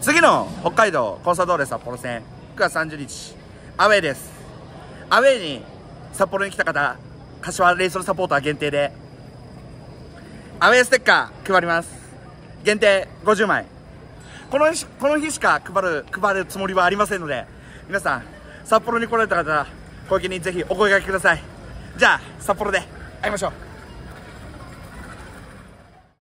次の北海道コンサドーレ札幌戦9月30日アウェイです。アウェイに札幌に来た方柏レイソルサポーター限定でアウェイステッカー配ります。限定50枚。この日この日しか配る配るつもりはありませんので皆さん札幌に来られた方小池にぜひお声がけください。じゃあ札幌で会いましょう。